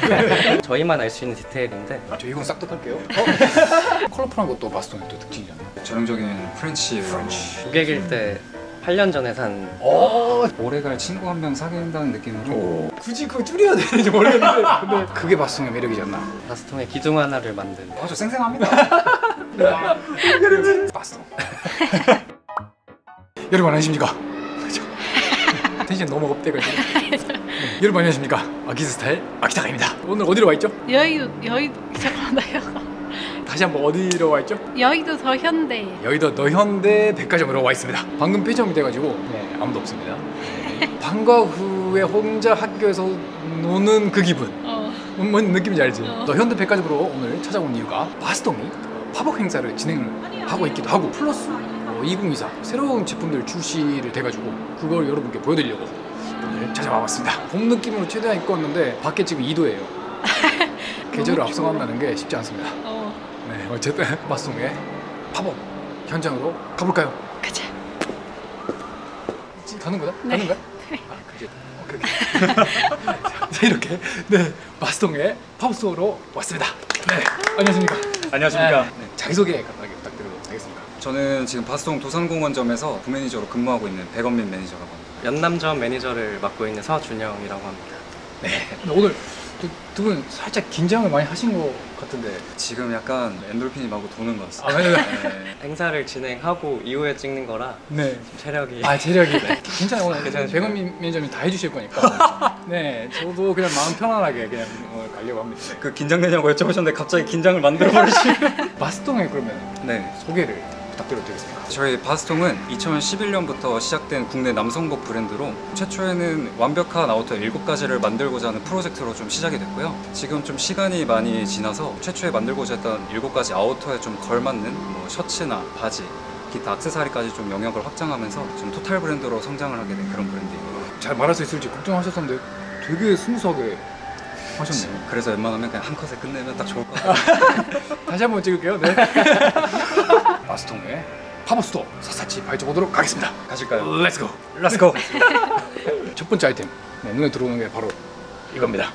저희만 알 수 있는 디테일인데 저 이건 싹둑 할게요. 어? 컬러풀한 것도 바스통의 또 특징이잖아요. 전형적인 프렌치 고객일 때 8년 전에 산 어, 오래갈 친구 한 명 사귄다는 느낌으로 굳이 그거 줄여야 되는지 모르겠는데 근데 그게 바스통의 매력이지 않나? 바스통의 기둥 하나를 만든 아주 생생합니다. 바스통. 여러분 안녕하십니까? 텐션 너무 up돼가지고. 네. 여러분 안녕하십니까? 아기스 스타일 아키타카입니다. 오늘 어디로 와 있죠? 여의도 여의도 잠깐만 요. 다시 한번 어디로 와 있죠? 여의도 더 현대. 여의도 더현대 백화점으로 와 있습니다. 방금 폐점이 돼가지고 네, 아무도 없습니다. 네. 방과 후에 혼자 학교에서 노는 그 기분. 어. 뭔, 뭔 느낌인지 알지? 어. 더 현대 백화점으로 오늘 찾아온 이유가 바스통이 팝업 행사를 진행을 하고 있기도 하고 플러스 어, 2024 새로운 제품들 출시를 돼가지고 그걸 여러분께 보여드리려고 오늘 찾아와 봤습니다. 봄 느낌으로 최대한 입고 왔는데 밖에 지금 2도예요. 계절을 앞서간다는 게 쉽지 않습니다. 어. 네, 어쨌든 바스통의 팝업 현장으로 가볼까요? 가자. 지- 가는 거다? 네. 가는 거야? 아, 그게 오케이, 이렇게 네 바스통의 팝업 스토어로 왔습니다. 네, 안녕하십니까? 안녕하십니까. 네, 자기소개 간단하게 부탁드려도 되겠습니까? 저는 지금 바스통 도산공원점에서 부매니저로 근무하고 있는 백원민 매니저라고 합니다. 연남점 매니저를 맡고 있는 서준영이라고 합니다. 네. 근데 오늘 두 분 살짝 긴장을 많이 하신 것 같은데. 지금 약간 엔돌핀이 마구 도는 것 같습니다. 아, 네. 네. 행사를 진행하고 이후에 찍는 거라 네. 좀 체력이 아 체력이 괜찮아요 오늘 괜찮으실까요? 백원민 매니저님 다 해주실 거니까 네 저도 그냥 마음 편안하게 그냥 오늘 가려고 합니다 그 긴장되냐고 여쭤보셨는데 갑자기 긴장을 만들어 버리시네. 바스통의 그러면 네. 소개를 부탁드려도 되겠습니까? 저희 바스통은 2011년부터 시작된 국내 남성복 브랜드로 최초에는 완벽한 아우터 7가지를 만들고자 하는 프로젝트로 좀 시작이 됐고요. 지금 좀 시간이 많이 지나서 최초에 만들고자 했던 7가지 아우터에 좀 걸맞는 뭐 셔츠나 바지, 기타 악세사리까지 좀 영역을 확장하면서 좀 토탈 브랜드로 성장을 하게 된 그런 브랜드입니다. 잘 말할 수 있을지 걱정하셨었는데 되게 smooth하게 하셨네요 그래서 웬만하면 그냥 한 컷에 끝내면 딱 좋을 것 같아요. 다시 한번 찍을게요 네 바스통의 팝업스토어 샅샅이 파헤쳐보도록 하겠습니다. 가실까요? Let's go Let's go! 첫 번째 아이템. 네, 눈에 들어오는 게 바로 이겁니다.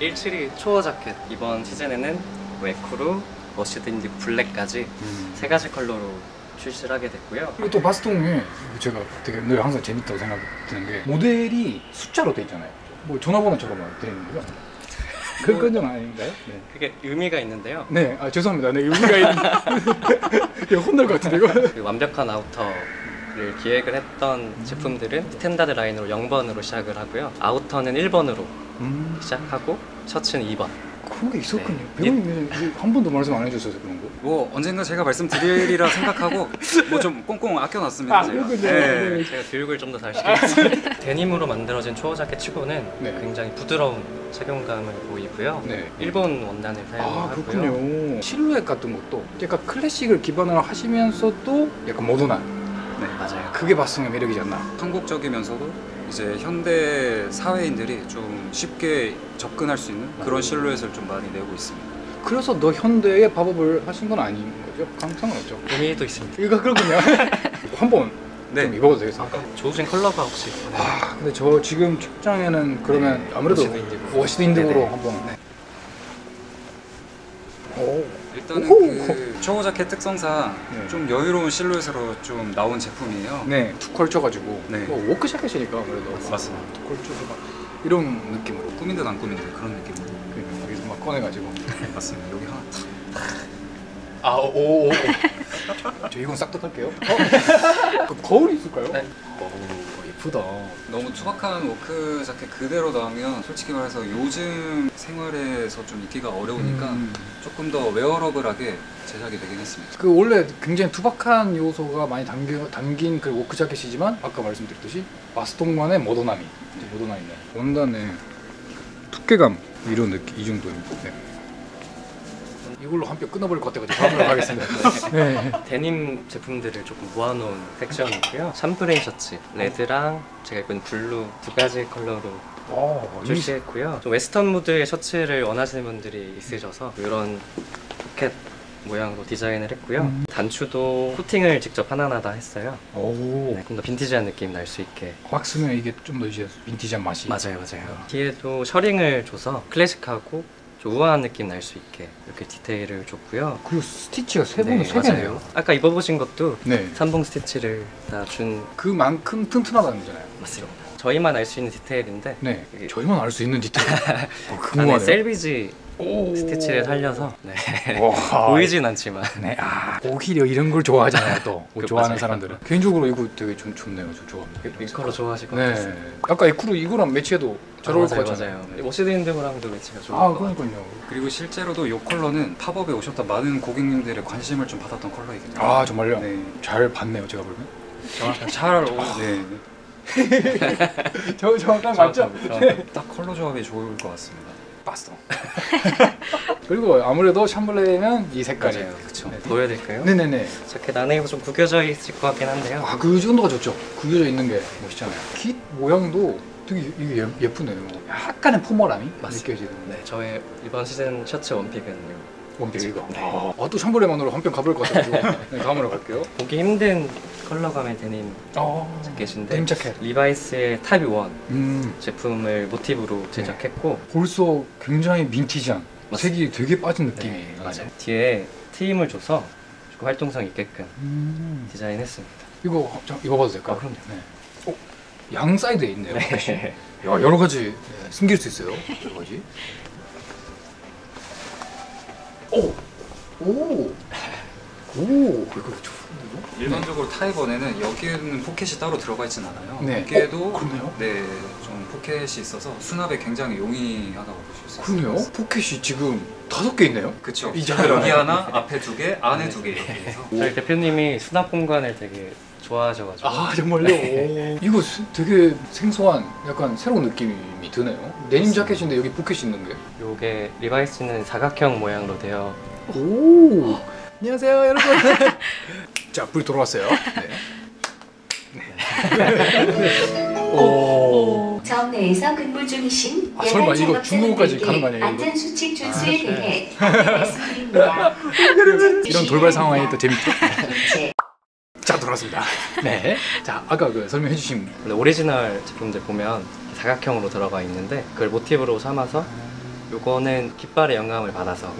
172 초어 자켓 이번 시즌에는 ecru, washed indigo, 블랙까지 세 가지 컬러로 출시를 하게 됐고요. 그리고 또 바스통이 제가 되게 늘 항상 재밌다고 생각드는 게 모델이 숫자로 돼 있잖아요. 뭐 전화번호처럼 돼 있는 거죠 그 건전 아닌가요? 네. 그게 의미가 있는데요. 네, 아 죄송합니다. 네, 여기가 있는 혼날 것 같은데 이거. 그 완벽한 아우터 를 기획을 했던 제품들은 스탠다드 라인으로 0번으로 시작을 하고요. 아우터는 1번으로 음, 시작하고 셔츠는 2번. 그런 게 있었군요. 네. 배우님 한 번도 말씀 안 해주셔서 그런 거. 뭐 언젠가 제가 말씀드리리라 생각하고 뭐 좀 꽁꽁 아껴놨습니다. 아, 제가. 그렇군요. 네. 네. 제가 교육을 좀 더 잘 시키겠습니다. 데님으로 만들어진 초어 자켓 치고는 네. 굉장히 부드러운 착용감을 보이고요. 네. 일본 원단을 아 사용하고요. 그렇군요. 실루엣 같은 것도 약간 클래식을 기반으로 하시면서도 약간 모던한 네. 맞아요. 그게 바스통의 매력이지 않나. 한국적이면서도 이제 현대 사회인들이 좀 쉽게 접근할 수 있는 그런 실루엣을 좀 많이 내고 있습니다. 그래서 너 현대에 밥업을 하신 건 아닌 거죠? 가능성은 없죠. 의미도 있습니다. 이거 그렇군요. 한번 네. 좀 입어봐도 되겠습니까? 좋으신 컬러가 혹시 아 근데 저 지금 착장에는 그러면 아무래도 washed indigo. washed indigo로 네네. 한번. 네. 오. 일단은 오호. 그 초호 자켓 특성상 네. 좀 여유로운 실루엣으로 좀 나온 제품이에요. 네, 툭 걸쳐가지고 네. 뭐 work 자켓이니까 그래도 맞습니다. 툭 걸쳐서 막 이런 느낌으로 꾸민 듯 안 꾸민 듯 그런 느낌으로. 그냥 여기서 막 꺼내가지고 맞습니다. 여기 하나 탁. 아 오 오 오 저 이건 싹둑 할게요 어? 그 거울 있을까요? 네. 오 예쁘다 너무 투박한 work 자켓 그대로 나오면 솔직히 말해서 요즘 생활에서 좀 입기가 어려우니까 음. 조금 더 wearable하게 제작이 되긴 했습니다. 그 원래 굉장히 투박한 요소가 많이 담겨, 담긴 그 work 자켓이지만 아까 말씀드렸듯이 바스통만의 모던함이 이제 모던함이 있네 원단의 두께감 이런 느낌 이 정도입니다 네. 이걸로 한 편 끊어버릴 것 같아가지고 다음으로 가겠습니다 네. 데님 제품들을 조금 모아놓은 섹션이고요. chambray 셔츠, 레드랑 제가 입은 블루 두 가지 컬러로 어, 이 출시했고요. 좀 웨스턴 무드의 셔츠를 원하시는 분들이 있으셔서 이런 포켓 모양으로 디자인을 했고요. 음. 단추도 코팅을 직접 하나하나 다 했어요. 오. 네, 좀더 빈티지한 느낌 날 수 있게. 확 쓰면 이게 좀 더 이제 빈티지한 맛이. 맞아요, 맞아요. 뒤에도 셔링을 줘서 클래식하고 좀 우아한 느낌 날 수 있게 이렇게 디테일을 줬고요. 그리고 스티치가 세 네, 번에 세 개네요. 아까 입어보신 것도 네. 삼봉 스티치를 다 준 그만큼 튼튼하다는 거잖아요. 맞습니다. 저희만 알 수 있는 디테일인데 네. 저희만 알 수 있는 디테일. 어, 안에 궁금하네요. 셀비지 오. 스티치를 살려서 네. 와. 보이진 않지만 네. 아, 오히려 이런 걸 좋아하잖아요, 또. 그 좋아하는 맞아요. 사람들은. 개인적으로 이거 되게 좀 좋네요. 저 좋아합니다. 윙커로 좋아하실 것 네. 같아요. 아까 ecru 이거랑 매치해도 잘 어울릴 것 맞아요, 같잖아요. 맞아요. washed indigo랑도 매치가 좋을 아, 것 같아요. 그러니까요. 그리고 실제로도 이 컬러는 팝업에 오셨던 많은 고객님들의 관심을 좀 받았던 컬러이거든요. 아, 정말요? 네. 잘 봤네요, 제가 보면. 정확한 잘 어울. 네. 저 정확한 맞죠? 딱 컬러 조합이 좋을 것 같습니다. 봤어. 그리고 아무래도 chambray는 이 색깔이에요. 그쵸. 네, 보여드릴까요? 네네네. 자켓 안에 좀 구겨져 있을 것 같긴 한데요. 아, 그 정도가 좋죠. 구겨져 있는 게 멋있잖아요. 깃 모양도 되게 이게 예- 예쁘네요. 약간의 formal함이. 느껴지는. 네, 저의 이번 시즌 셔츠 one pick은 one pick 이거. 네. 아, 또 chambray만으로 한 편 가볼 것 같아가지고. 네, 다음으로 갈게요. 보기 힘든 컬러감의 데님 어. 자켓인데 데님 자켓. 리바이스의 타입 1 음. 제품을 모티브로 제작했고 벌써 굉장히 빈티지한 맞습니다. 색이 되게 빠진 느낌이 네. 맞아요. 뒤에 트임을 줘서 조금 활동성 있게끔 음. 디자인했습니다. 이거 좀 입어봐도 될까요? 아, 그럼요. 네. 어, 양 사이드에 있네요. 네. 야, 여러 가지 네, 숨길 수 있어요. 여러 가지. 오, 오, 오, 이거? 일반적으로 type one에는 여기에는 포켓이 따로 들어가 있진 않아요. 네. 여기에도 어, 그러네요. 네, 좀 포켓이 있어서 수납에 굉장히 용이하다고 보실 수 있어요. 그러네요. 포켓이 지금 다섯 개 있네요. 그쵸. 이 자켓 여기 안에. 하나, 앞에 두 개, 안에 두 개 이렇게 해서 저희 대표님이 수납 공간을 되게 좋아하셔가지고 아 정말요? 오. 이거 스- 되게 생소한 약간 새로운 느낌이 드네요. 데님 자켓인데 여기 포켓이 있는 게. 요게 리바이스는 사각형 모양으로 되어 오. 안녕하세요 여러분. 자 불이 돌아왔어요. 네. 오. 점내에서 근무 중이신 아, 설마 이거 중국어까지 가는 거 아니에요? 안전 수칙 준수에 아, 대해 말씀드립니다. 이런 돌발 상황이 또 재밌죠. 제자 돌아왔습니다. 네. 자 아까 그 설명해 주신 근데 오리지널 제품들 보면 사각형으로 들어가 있는데 그걸 모티브로 삼아서 요거는 깃발의 영감을 받아서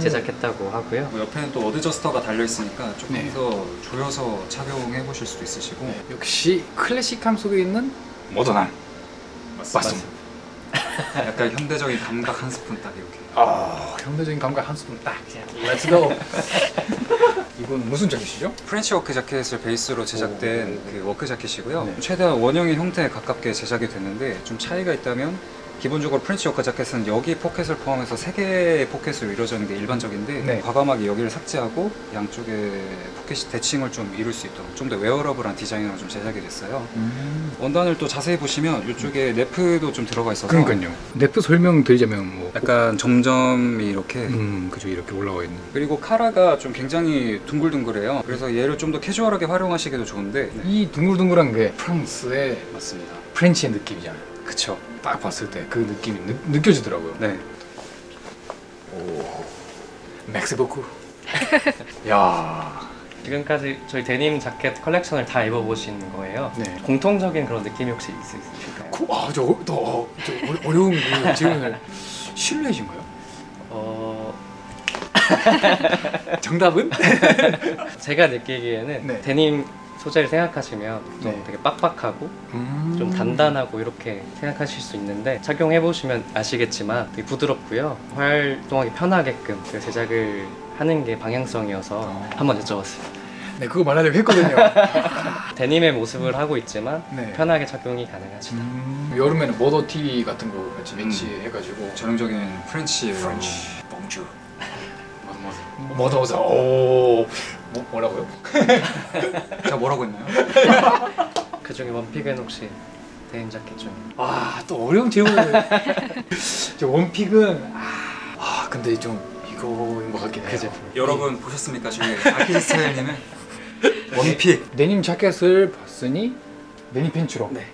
제작했다고 하고요. 뭐 옆에는 또 adjuster가 달려 있으니까 조금 네. 더 조여서 착용해 보실 수도 있으시고 네, 역시 클래식함 속에 있는 모던함. 맞습니다. 약간 현대적인 감각 한 스푼 딱 이렇게 아 현대적인 감각 한 스푼 딱. Let's go. 이건 무슨 자켓이죠? French work 자켓을 베이스로 제작된 그 work 자켓이고요. 네. 최대한 원형의 형태에 가깝게 제작이 됐는데 좀 차이가 있다면 기본적으로 French work 자켓은 여기 포켓을 포함해서 세 개의 포켓으로 이루어져 있는 게 일반적인데 네. 과감하게 여기를 삭제하고 양쪽에 포켓이 대칭을 좀 이룰 수 있도록 좀 더 wearable한 디자인으로 좀 제작이 됐어요. 원단을 또 자세히 보시면 이쪽에 nep도 좀 들어가 있어서 그러니까요. nep 설명 드리자면 뭐 약간 점점이 이렇게 음 그죠 이렇게 올라와 있는. 그리고 카라가 좀 굉장히 둥글둥글해요. 그래서 얘를 좀 더 캐주얼하게 활용하시기도 좋은데 이 둥글둥글한 게 프랑스의 맞습니다. 프렌치의 느낌이잖아요. 그쵸. 딱 봤을 때 그 느낌이 느, 느껴지더라고요. 네. merci beaucoup. 야. 지금까지 저희 데님 자켓 컬렉션을 다 입어보신 거예요. 네. 공통적인 그런 느낌이 혹시 있- 있으실까요? 그, 아, 저, 저, 저 어- 어려운 그 질문을 실례신가요? 어, 정답은? 제가 느끼기에는 네. 데님 소재를 생각하시면 좀 네. 되게 빡빡하고 음. 좀 단단하고 이렇게 생각하실 수 있는데 착용해 보시면 아시겠지만 되게 부드럽고요 활동하기 편하게끔 그 제작을 하는 게 방향성이어서 어. 한번 여쭤봤어요. 네, 그거 말하려고 했거든요. 데님의 모습을 하고 있지만 네. 편하게 착용이 가능하시다. 음, 여름에는 보더 티 같은 거 같이 매치해가지고 전형적인 프렌치 프렌치 bonjour mademoiselle 오 뭐, 뭐라고요? 제가 뭐라고 했나요? 그 중에 one pick은 혹시 데님 자켓 중에 아또 어려운 저 원픽은 아, 아 근데 좀 이거인 것 같긴 해요 그. 여러분 보셨습니까? 저희 아키스타일님의 원픽 데님 자켓을 봤으니 데님 팬츠로 네.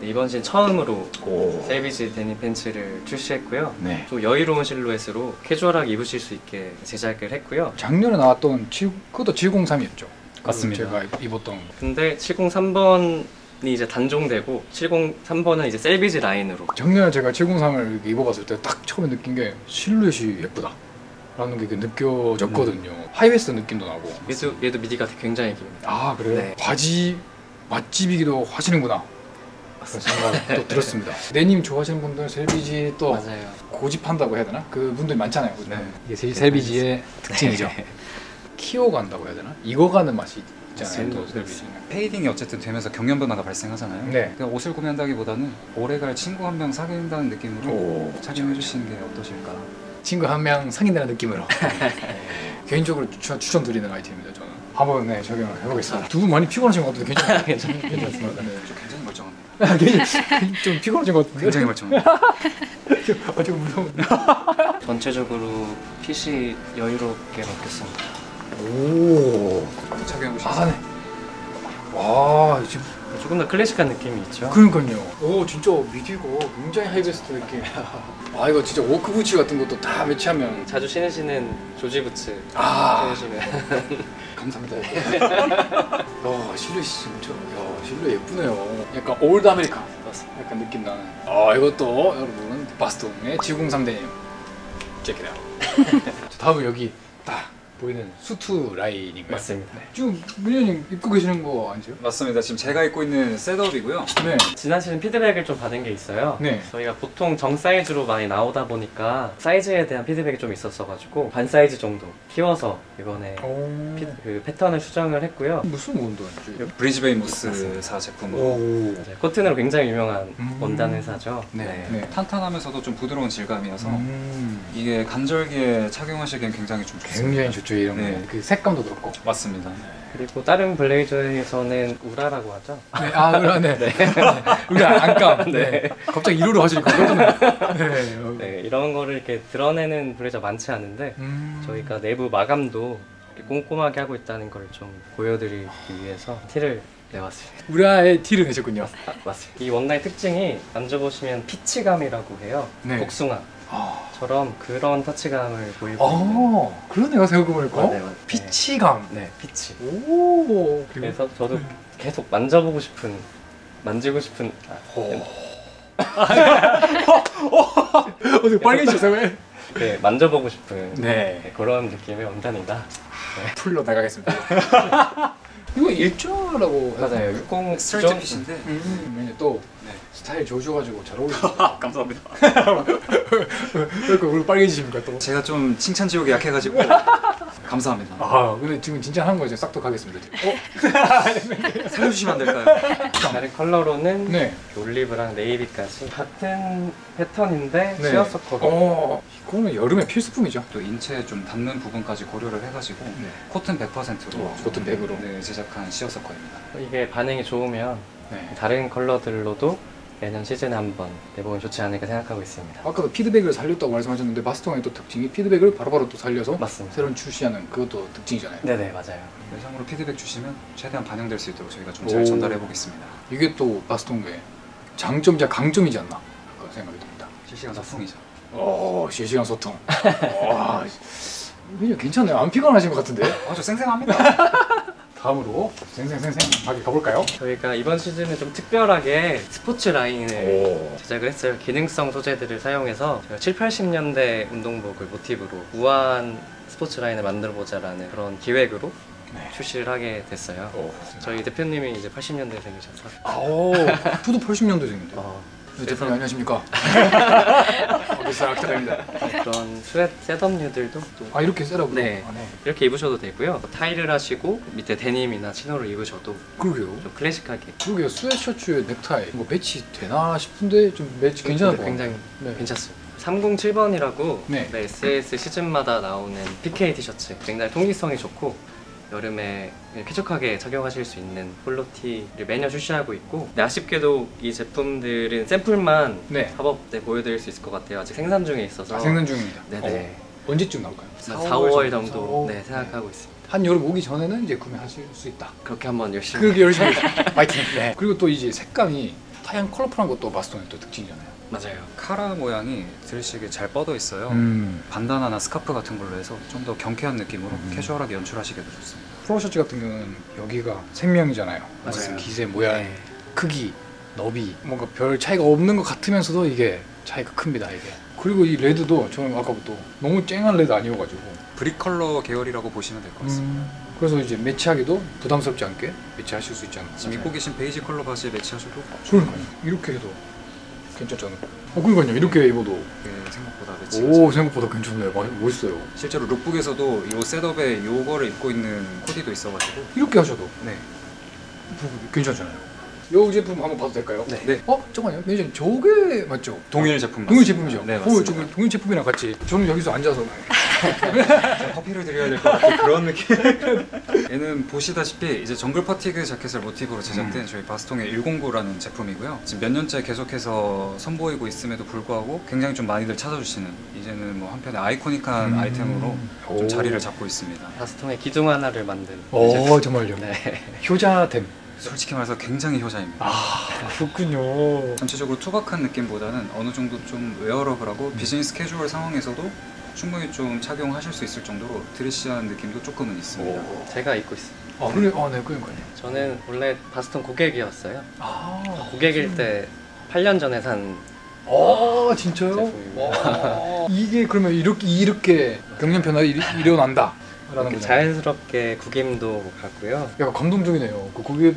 이번 시즌 처음으로 오. 셀비지 데님 팬츠를 출시했고요. 네. 좀 여유로운 실루엣으로 캐주얼하게 입으실 수 있게 제작을 했고요. 작년에 나왔던 7, 그것도 703이었죠. 맞습니다. 제가 입었던 근데 703번 이 이제 단종되고 703번은 이제 selvedge 라인으로 작년에 제가 703을 이렇게 입어봤을 때 딱 처음에 느낀 게 실루엣이 예쁘다. 라는 게 느껴졌거든요. high waist 느낌도 나고. 얘도, 얘도 밑위가 굉장히 깁니다. 아 그래요? 네. 바지 맛집이기도 하시는구나. 그런 생각이 또 들었습니다. 데님 좋아하시는 분들 selvedge 또 맞아요. 고집한다고 해야 되나? 그 분들 많잖아요. 네. 이게 sel- selvedge의 특징이죠. 키워간다고 해야 되나? 익어가는 맛이 있잖아요. 또. 셀비지는. 페이딩이 어쨌든 되면서 경련 변화가 발생하잖아요. 네. 그냥 옷을 구매한다기보다는 오래갈 친구 한 명 사귄다는 느낌으로 오, 착용해 주시는 게 어떠실까? 친구 한 명 사귄다는 느낌으로 네. 개인적으로 추천, 추천드리는 아이템입니다. 저는 한번 네 적용을 해보겠습니다. 두 분 많이 피곤하신 것 같은데 괜찮아요? 괜찮아요. 괜찮습니다. 네. 좀 피곤하신 것 같은데? 굉장히 멀쩡합니다. 아, 지금 무서운데. 전체적으로 핏이 여유롭게 바뀌었습니다. 오. 착용해 보시죠. 아, 네. 와, 지금 조금 더 클래식한 느낌이 있죠. 그러니까요. 오, 진짜 밑위도 굉장히 high waist 느낌. 아, 이거 진짜 work 부츠 같은 것도 다 매치하면 자주 신으시는 조지 부츠 아, 신으시면 감사합니다. 야, 실루엣이 진짜 야, 실루엣 예쁘네요. 약간 old America 맞습니다. 약간 느낌 나는. 아, 이것도 여러분 바스통의 703 데님 체크다. 다음은 여기 딱 보이는 수트 라인인가요? 맞습니다. 네. 지금 민현님 입고 계시는 거 아니세요? 맞습니다. 지금 제가 입고 있는 setup이고요. 네. 지난 시즌 피드백을 좀 받은 게 있어요. 네. 저희가 보통 정 사이즈로 많이 나오다 보니까 사이즈에 대한 피드백이 좀 있었어가지고 반 사이즈 정도 키워서 이번에 오. 피- 그 패턴을 수정을 했고요. 무슨 원단이죠? 브리즈베인 모스사 제품으로 오. 네, 코튼으로 굉장히 유명한 음. 원단 회사죠. 네. 네. 탄탄하면서도 좀 부드러운 질감이어서 음. 이게 간절기에 착용하시기엔 굉장히 좀 좋습니다. 굉장히 좋죠 이런 네. 거. 그 색감도 그렇고. 맞습니다. 그리고 다른 블레이저에서는 우라라고 하죠. 네, 아, 그러 네. 네. 우리 안감. 네. 갑자기 이루로 하시니까 네. 어. 네, 이런 거를 이렇게 드러내는 블레이저 많지 않은데 음. 저희가 내부 마감도 이렇게 꼼꼼하게 하고 있다는 걸 좀 보여드리기 위해서 티를 내봤습니다. 우라의 티를 내셨군요. 아, 맞습니다. 이 원단의 특징이 만져보시면 피치감이라고 해요. 네. 복숭아 처럼 아, 그런 터치감을 보이고. 아 그러네요 생각해보니까. 맞아요, 맞아요. 피치감. 네, 피치. 오. 그래서 저도 계속 만져보고 싶은, 만지고 싶은. 아, 오. 어떻게 빨개지셨어요? 왜? 네, 만져보고 싶은 네. 네, 그런 느낌의 원단이다. 풀로 나가겠습니다. 이거 일조라고 맞아요. 60 스트레이트 fit인데 음, 이제 또 네. 스타일 좋으셔가지고 잘 어울리시죠. 감사합니다. 왜 이렇게 얼굴 빨개지십니까 또? 제가 좀 칭찬 지옥에 약해가지고 감사합니다. 아 근데 지금 진짜 하는 거 이제 싹둑 하겠습니다. 지금. 어? 살려주시면 안 될까요? 다른 컬러로는 네. 올리브랑 네이비까지 같은 패턴인데 네. 시어서커. 어, 이거는 여름에 필수품이죠. 또 인체에 좀 닿는 부분까지 고려를 해가지고 네. 코튼 100%로 어, 코튼 100으로. 네, 제작한 시어서커입니다. 이게 반응이 좋으면 네. 다른 컬러들로도 매년 시즌에 한 번 내보면 좋지 않을까 생각하고 있습니다. 아까도 피드백을 살렸다고 말씀하셨는데 바스통의 또 특징이 피드백을 바로바로 또 살려서 맞습니다. 새로 출시하는 그것도 특징이잖아요. 네네 맞아요. 외상으로 피드백 주시면 최대한 반영될 수 있도록 저희가 좀 오. 잘 전달해 보겠습니다. 이게 또 바스통의 장점이자 강점이지 않나 그런 생각이 듭니다. 실시간 소통이죠. 오, 실시간 소통. 와, 이거 괜찮아요. 안 피곤하신 것 같은데. 아주 쌩쌩합니다. 다음으로 생생생생 하게 가볼까요? 저희가 이번 시즌은 좀 특별하게 스포츠 라인을 오. 제작을 했어요. 기능성 소재들을 사용해서 제가 7, 80년대 운동복을 모티브로 우아한 스포츠 라인을 만들어보자라는 그런 기획으로 네. 출시를 하게 됐어요. 오. 저희 대표님이 이제 80년대생이셔서 아오, 저도 80년대생인데. 어, 대표님 안녕하십니까? 어디서 악타입니다. 그런 sweat setup류들도 또아 이렇게 세라고? 네. 아, 네. 이렇게 입으셔도 되고요. 타이를 하시고 밑에 데님이나 치노를 입으셔도 그러게요. 좀 클래식하게 그러게요. 스웨셔츠에 넥타이 뭐 매치 되나 싶은데 좀 매치 괜찮은 것 굉장히 네. 괜찮습니다. 307번이라고 네. SS 시즌마다 나오는 PK 티셔츠 굉장히 통기성이 좋고 여름에 쾌적하게 착용하실 수 있는 폴로티를 매년 출시하고 있고 근데 아쉽게도 이 제품들은 샘플만 네. 팝업 때 보여드릴 수 있을 것 같아요 아직 생산 중에 있어서 아, 생산 중입니다. 네네 어, 언제쯤 나올까요? 4, 4월 5월 정도. 오. 네, 생각하고 있습니다 한 여름 오기 전에는 이제 구매하실 수 있다. 그렇게 한번 열심히 그렇게 열심히 파이팅. 네. 그리고 또 이제 색감이 하얀 컬러풀한 것도 바스통의 또 특징이잖아요. 맞아요. 카라 모양이 드레시하게 잘 뻗어 있어요. 음. 반다나나 스카프 같은 걸로 해서 좀 더 경쾌한 느낌으로 음. 캐주얼하게 연출하시기도 좋습니다. 폴로 셔츠 같은 경우는 여기가 생명이잖아요. 맞아요. 깃의 모양, 네. 크기, 너비 뭔가 별 차이가 없는 것 같으면서도 이게 차이가 큽니다 이게. 그리고 이 레드도 저는 아까부터 너무 쨍한 레드 아니어가지고 brick 컬러 계열이라고 보시면 될 것 같습니다. 음, 그래서 이제 매치하기도 부담스럽지 않게 매치하실 수 있지 않나. 지금 입고 계신 베이지 컬러 바지에 매치하셔도 그러니까요. 이렇게 해도 괜찮잖아요. 어, 그러니까요. 이렇게 입어도 네, 생각보다 매치가 오 생각보다 괜찮네요. 많이 멋있어요. 실제로 lookbook에서도 이 setup에 요거를 입고 있는 코디도 있어가지고 이렇게 하셔도 네. 괜찮잖아요. 이 제품 한번 봐도 될까요? 네. 네. 어 잠깐만요. 매니저님 저게 맞죠? 동일 제품 동일. 제품이죠? 네 어, 맞습니다. 저기 동일 제품이랑 같이 저는 여기서 앉아서 커피를 드려야 될 것 같은 그런 느낌. 얘는 보시다시피 이제 정글 퍼티그 자켓을 모티브로 제작된 저희 바스통의 109라는 제품이고요. 지금 몇 년째 계속해서 선보이고 있음에도 불구하고 굉장히 좀 많이들 찾아주시는 이제는 뭐 한편의 아이코닉한 음. 아이템으로 오. 좀 자리를 잡고 있습니다. 바스통의 기둥 하나를 만든 어 정말요. 네. 효자템. 솔직히 말해서 굉장히 효자입니다. 아 그렇군요. 전체적으로 투박한 느낌보다는 어느 정도 좀 wearable하고 비즈니스 캐주얼 상황에서도 충분히 좀 착용하실 수 있을 정도로 드레시한 느낌도 조금은 있습니다. 제가 입고 있어요. 아 그래, 아네 그러니까요. 저는 원래 바스통 고객이었어요. 아 고객일 때 8년 전에 산 아 진짜요? 와. 이게 그러면 이렇게 이렇게 경년 변화가 일- 일어난다. 라는 이렇게. 자연스럽게 구김도 가고요. 약간 감동적이네요. 그 고개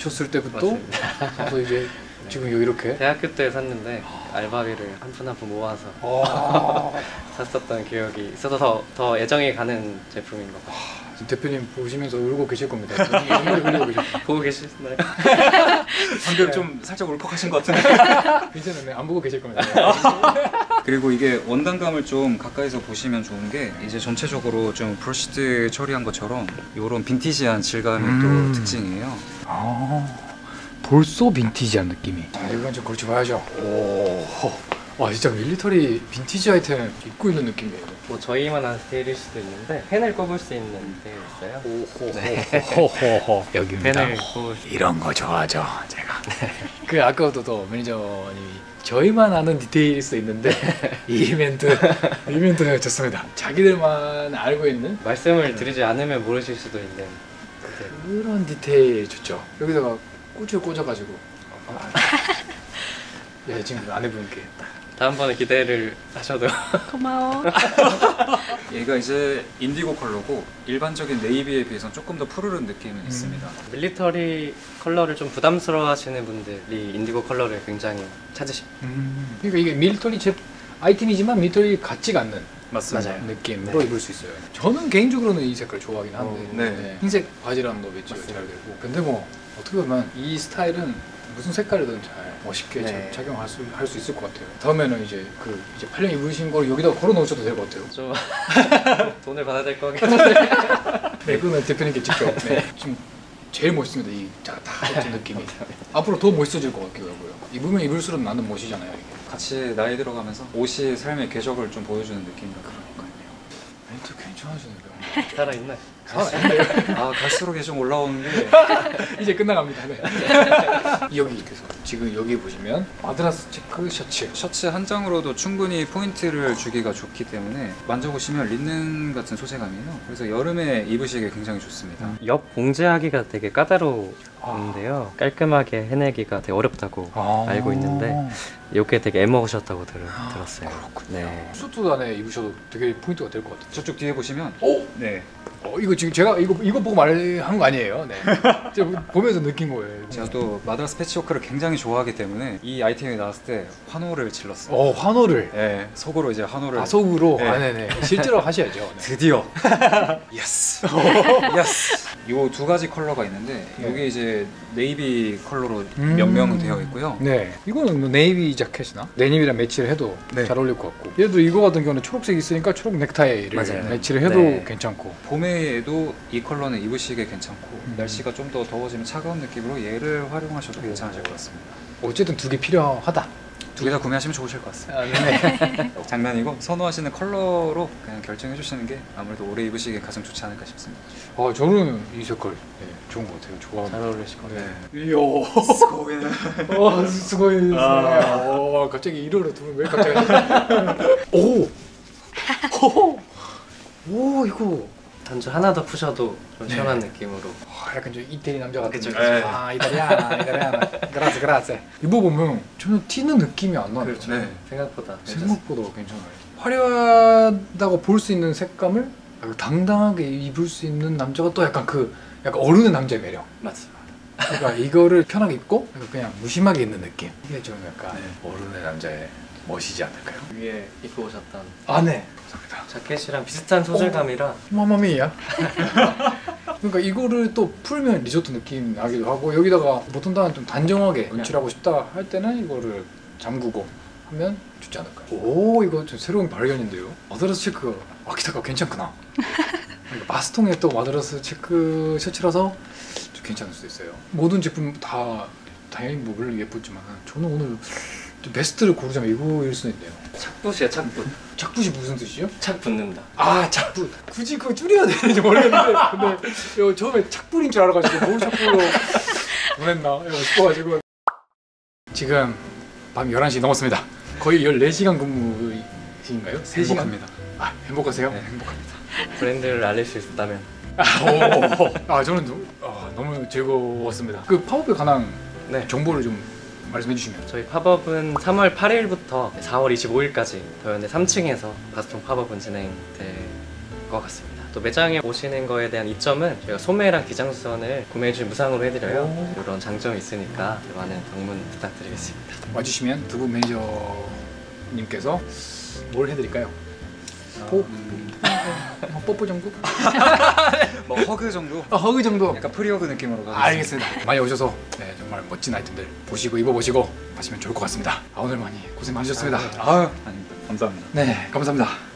셨을 때부터 맞습니다. 가서 이제 지금 여기 이렇게. 대학교 때 샀는데 알바비를 한 푼 한 푼 모아서 아, 샀었던 기억이 있어서 더, 더 애정이 가는 제품인 것 같아요. 지금 대표님 보시면서 울고 계실 겁니다. 흘리고 계실. 보고 계시나요? 방금 좀 살짝 울컥하신 것 같은데. 괜찮네. 안 보고 계실 겁니다. 그리고 이게 원단감을 좀 가까이서 보시면 좋은 게 이제 전체적으로 좀 brushed 처리한 것처럼 이런 빈티지한 질감이 음. 또 특징이에요. 아, 벌써 빈티지한 느낌이. 자, 이건 좀 걸치 봐야죠. 오, 와 진짜 밀리터리 빈티지 아이템 입고 있는 느낌이에요. 뭐 저희만 한 스타일일 수도 있는데 펜을 꼽을 수 있는 스타일이 있어요. 호호호호 여기입니다. 펜을 꼽을 수 이런 거 좋아하죠, 제가. 그 아까부터 매니저님이 저희만 아는 디테일일 수 있는데 이 멘트, 이 멘트 좋습니다. 자기들만 알고 있는 말씀을 드리지 않으면 모르실 수도 있는. 그런 디테일 좋죠. 여기다 가 꽂을 꽂아가지고. 아, 예, 지금 아내분께 다음번에 기대를 하셔도 고마워. 얘가 이제 인디고 컬러고 일반적인 네이비에 비해서는 조금 더 푸르른 느낌은 있습니다. 밀리터리 컬러를 좀 부담스러워 하시는 분들이 인디고 컬러를 굉장히 찾으십니다. 그러니까 이게 밀리터리 제 아이템이지만 밀리터리 같지가 않는 맞습니다. 맞아요. 느낌으로 입을 수 있어요. 저는 개인적으로는 이 색깔 좋아하긴 한데 어, 네. 네. 흰색 바지랑 도 매치가 잘 되고 근데 뭐 어떻게 보면 이 스타일은 무슨 색깔이든 잘 멋있게 네. 잘 착용할 수, 할 수 있을 것 같아요. 다음에는 이제 그 이제 8년 입으신 걸 여기다 걸어 놓으셔도 될 것 같아요. 좀 돈을 받아야 될 것 같긴 네, 그거는 대표님께 직접 네. 좀 제일 멋있습니다. 이다 같은 느낌이 앞으로 더 멋있어질 것 같기도 하고요. 입으면 입을수록 나는 멋이잖아요. 이게. 같이 나이 들어가면서 옷이 삶의 궤적을 좀 보여주는 느낌이라 그러니까요. 멘트 괜찮으시네요. 살아있나요? 아 갈수록 이게 좀 올라오는 게 이제 끝나갑니다. 네. 여기 그래서 지금 여기 보시면 아드라스 체크 셔츠. 셔츠 한 장으로도 충분히 포인트를 주기가 좋기 때문에 만져보시면 린넨 같은 소재감이에요. 그래서 여름에 입으시기에 굉장히 좋습니다. 옆 봉제하기가 되게 까다로 운데요. 깔끔하게 해내기가 되게 어렵다고 아. 알고 있는데 이게 되게 애먹으셨다고 들, 들었어요. 그렇군요. 네. 수트 안에 입으셔도 되게 포인트가 될 것 같아요. 저쪽 뒤에 보시면 오! 네 어, 이거 지금 제가 이거 이거 보고 말한 거 아니에요. 네. 제가 보면서 느낀 거예요. 제가 또 마드라스 패치워크를 굉장히 좋아하기 때문에 이 아이템이 나왔을 때 환호를 질렀어요. 어 환호를 네, 속으로 이제 환호를 아 속으로 네. 아 네네 실제로 하셔야죠. 네. 드디어 yes yes 요 두 가지 컬러가 있는데 네. 이게 이제 네이비 컬러로 음. 명명 되어 있고요. 네. 이거는 뭐 네이비 자켓이나 데님이랑 매치를 해도 네. 잘 어울릴 것 같고 얘도 이거 같은 경우는 초록색이 있으니까 초록 넥타이를 맞아요. 매치를 해도 네. 괜찮고 봄에도 이 컬러는 입으시기에 괜찮고 음. 날씨가 좀 더 더워지면 차가운 느낌으로 얘를 활용하셔도 괜찮으실 것 같습니다. 어쨌든 두 개 필요하다. 두 개 다 구매하시면 좋으실 것 같습니다. 아, 네. 장난이고 선호하시는 컬러로 그냥 결정해 주시는 게 아무래도 오래 입으시기에 가장 좋지 않을까 싶습니다. 아 저는 이 색깔 네, 좋은 것 같아요. 좋아합니다. 잘 어울리실 것 같아요. 네. 이야. 어, 수고했어요. 어, 갑자기 이러로 두면 왜 갑자기? 오. 오. 오 이거 단추 하나 더 푸셔도 좀 네. 시원한 느낌으로 아, 약간 좀 이태리 남자 같은 그쵸, 느낌. 그쵸. 아 이탈리아나 이탈리아나. 그라스 그라스. 입어보면 전혀 튀는 느낌이 안 나요. 그렇죠. 네. 생각보다. 생각보다 괜찮아요. 화려하다고 볼 수 있는 색감을 약간 당당하게 입을 수 있는 남자가 또 약간 그 약간 어른의 남자의 매력. 맞습니다. 그러니까 이거를 편하게 입고 그냥 무심하게 입는 느낌. 이게 좀 약간 네. 어른의 남자의 멋이지 않을까요? 위에 입고 오셨던 아 네. 감사합니다. 자켓이랑 비슷한 소재감이라 마마미야. 그러니까 이거를 또 풀면 리조트 느낌 나기도 하고 여기다가 보통 다는 좀 단정하게 연출하고 싶다 할 때는 이거를 잠그고 하면 좋지 않을까요? 오 이거 좀 새로운 발견인데요. 마드라스 체크 아키타가 괜찮구나. 그러니까 바스통에 또 마드라스 체크 셔츠라서 좀 괜찮을 수도 있어요. 모든 제품 다 당연히 뭐 물론 예쁘지만 저는 오늘 좀 베스트를 고르자면 이거일 수도 있네요. 착붙이에요 착붙. 착붙이 무슨 뜻이요? 착 붙는다. 아 착붙 굳이 그거 줄여야 되는지 모르겠는데 근데 처음에 착불인 줄 알아가지고 뭘 착불로 보냈나 싶어가지고 지금 밤 11시 넘었습니다 거의 14시간 근무인가요? 3시간? 행복합니다. 아 행복하세요? 네, 행복합니다. 브랜드를 알릴 수 있다면 아, 오, 아 저는 너무, 아, 너무 즐거웠습니다 그 팝업에 관한 네. 정보를 좀 말씀해 주시면 저희 팝업은 3월 8일부터 4월 25일까지 더현대 3층에서 바스통 팝업은 진행될 것 같습니다. 또 매장에 오시는 거에 대한 이점은 저희가 소매랑 기장수선을 구매해 주신 무상으로 해드려요. 오. 이런 장점이 있으니까 많은 방문 부탁드리겠습니다. 와주시면 두 분 매니저님께서 뭘 해드릴까요? 뽀? 뭐 뽀뽀 정도? 뭐 허그 정도? 아, 허그 정도? 약간 프리허그 느낌으로 가겠습니다. 알겠습니다. 많이 오셔서 네, 정말 멋진 아이템들 보시고 입어보시고 하시면 좋을 것 같습니다. 아, 오늘 많이 고생 많으셨습니다. 아, 아닙니다. 감사합니다. 네, 감사합니다.